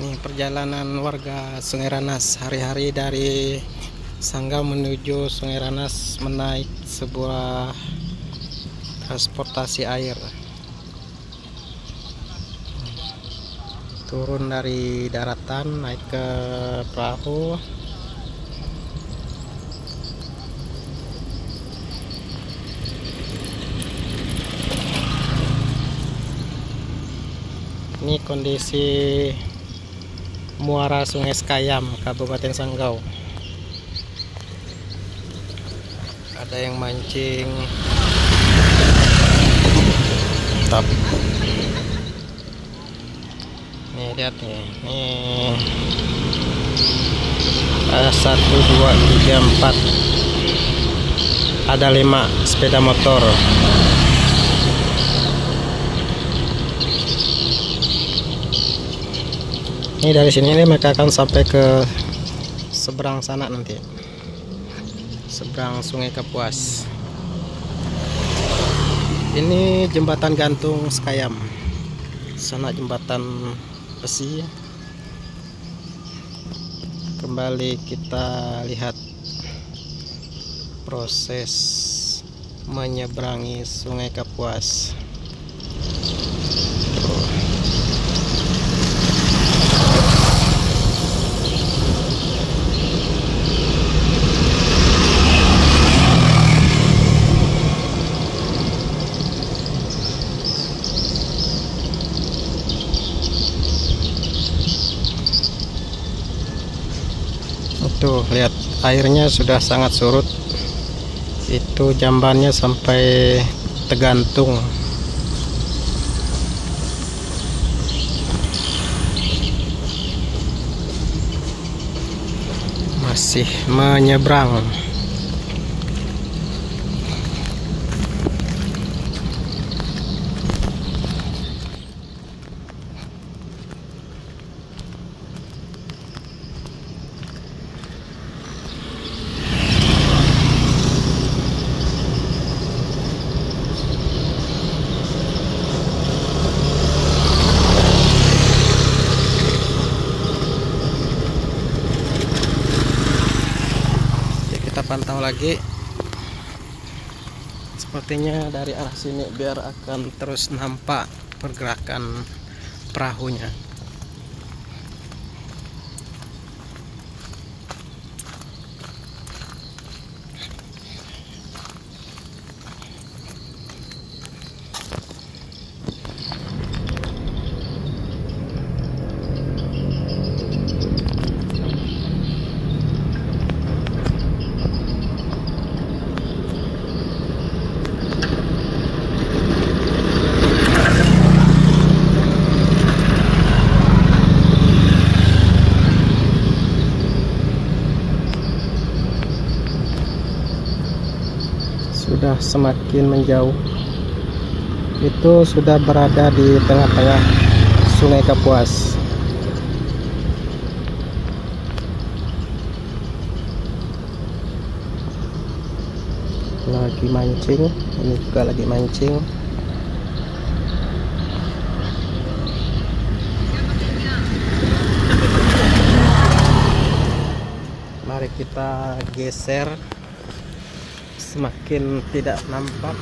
Ini perjalanan warga Sungai Ranas hari-hari dari Sanggau menuju Sungai Ranas menaik sebuah transportasi air. Turun dari daratan naik ke perahu. Ini kondisi muara Sungai Sekayam, Kabupaten Sanggau. Ada yang mancing. Tap. Nih lihat nih. Nih. Ada satu, dua, tiga, empat. Ada lima sepeda motor. Ini dari sini nih mereka akan sampai ke seberang sana nanti. Seberang Sungai Kapuas. Ini jembatan gantung Sekayam. Sana jembatan besi. Kembali kita lihat proses menyeberangi Sungai Kapuas. Tuh lihat airnya sudah sangat surut. Itu jambannya sampai tergantung. Masih menyeberang. Oke, kita pantau lagi. Sepertinya dari arah sini biar akan terus nampak pergerakan perahunya sudah semakin menjauh. Itu sudah berada di tengah-tengah Sungai Kapuas. Lagi mancing ini juga lagi mancing. Mari kita geser semakin tidak nampak.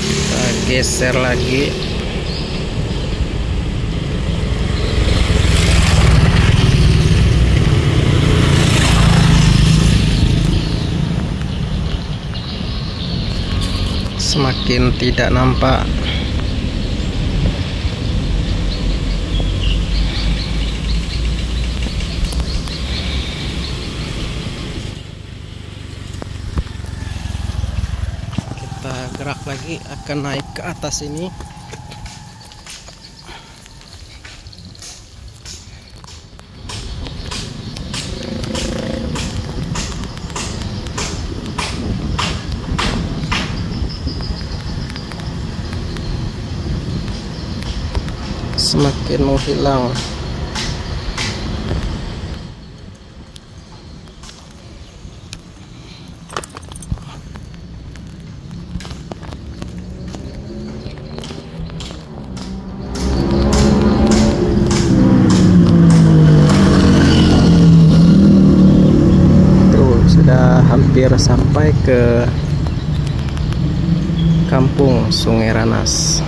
Kita geser lagi. Semakin tidak nampak kita gerak lagi akan naik ke atas ini. Semakin menghilang hampir sampai ke kampung Sungai Ranas.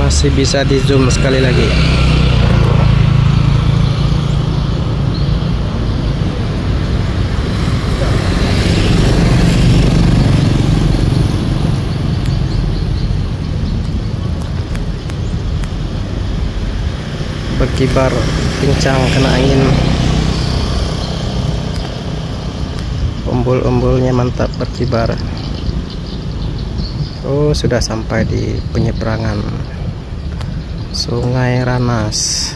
Masih bisa di zoom sekali lagi. Berkibar pincang kena angin. Umbul-umbulnya mantap berkibar. Oh sudah sampai di penyeberangan Sungai Ranas